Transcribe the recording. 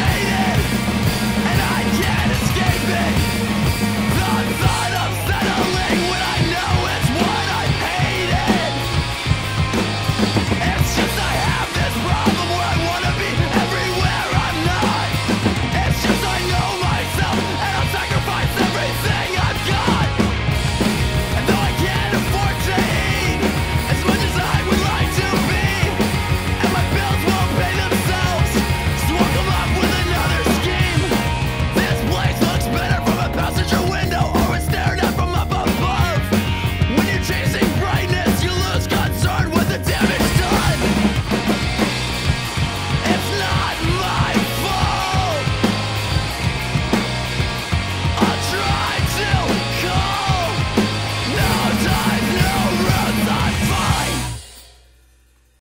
say